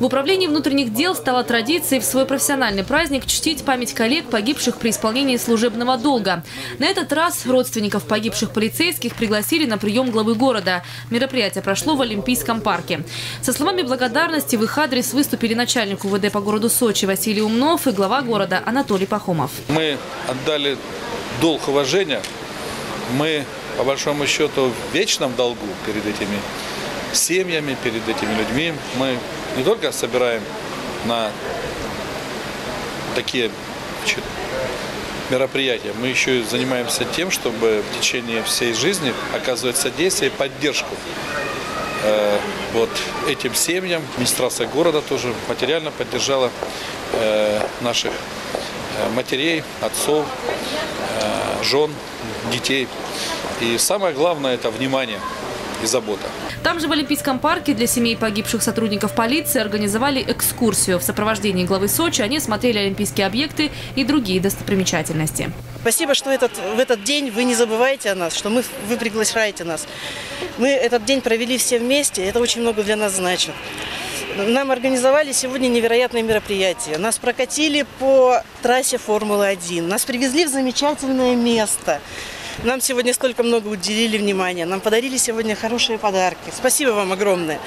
В управлении внутренних дел стало традицией в свой профессиональный праздник чтить память коллег, погибших при исполнении служебного долга. На этот раз родственников погибших полицейских пригласили на прием главы города. Мероприятие прошло в Олимпийском парке. Со словами благодарности в их адрес выступили начальник УВД по городу Сочи Василий Умнов и глава города Анатолий Пахомов. Мы отдали долг уважения. Мы, по большому счету, в вечном долгу перед этими семьями, перед этими людьми. Мы не только собираем на такие мероприятия, мы еще и занимаемся тем, чтобы в течение всей жизни оказывать содействие и поддержку э, вот этим семьям. Администрация города тоже материально поддержала э, наших э, матерей, отцов, э, жен, детей. И самое главное – это внимание и забота. Там же в Олимпийском парке для семей погибших сотрудников полиции организовали экскурсию. В сопровождении главы Сочи они смотрели олимпийские объекты и другие достопримечательности. Спасибо, что этот, в этот день вы не забываете о нас, что мы, вы приглашаете нас. Мы этот день провели все вместе, это очень много для нас значит. Нам организовали сегодня невероятное мероприятие. Нас прокатили по трассе Формулы-1. Нас привезли в замечательное место. Нам сегодня столько много уделили внимания. Нам подарили сегодня хорошие подарки. Спасибо вам огромное.